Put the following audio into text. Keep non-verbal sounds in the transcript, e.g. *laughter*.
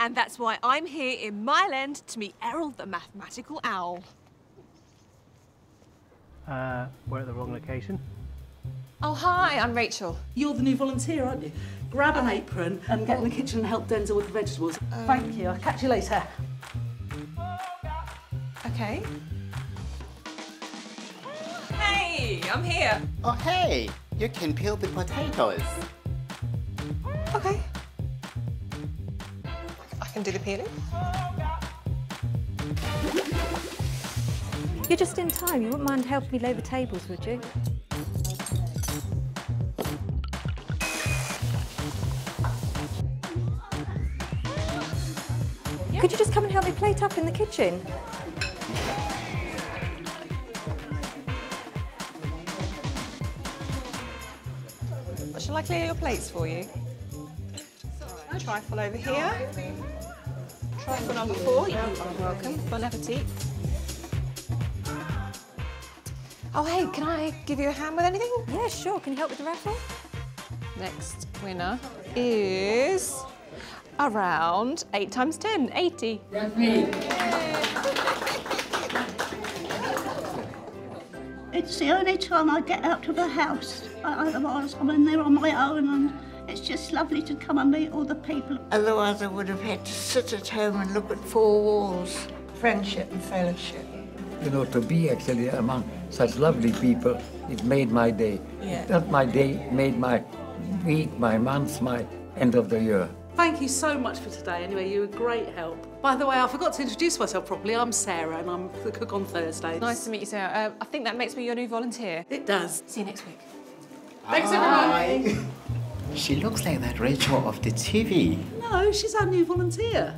And that's why I'm here in Mile End to meet Errol the mathematical owl. Uh, we're at the wrong location. Oh, hi, I'm Rachel. You're the new volunteer, aren't you? Grab an apron and get in the kitchen and help Denzel with the vegetables. Thank you. I'll catch you later. Okay. Hey, I'm here. Oh, hey, you can peel the potatoes. Okay. Can do the peeling. You're just in time. You wouldn't mind helping me lay the tables, would you? Could you just come and help me plate up in the kitchen? Shall I clear your plates for you? Trifle over here. Trifle number four. You are welcome. Bon appetit. Oh, hey, can I give you a hand with anything? Yeah, sure. Can you help with the raffle? Next winner is around 8 times 10, 80. It's the only time I get out of the house. Otherwise, I'm in there on my own, and it's just lovely to come and meet all the people. Otherwise, I would have had to sit at home and look at four walls. friendship and fellowship. You know, to be actually among such lovely people, it made my day. Yeah. Not my day, made my week, my month, my end of the year. Thank you so much for today. Anyway, you were a great help. By the way, I forgot to introduce myself properly. I'm Sarah, and I'm the cook on Thursdays. Nice to meet you, Sarah. Uh, I think that makes me your new volunteer. It does. See you next week. Thanks, everyone. *laughs* She looks like that Rachel of the TV. No, she's our new volunteer.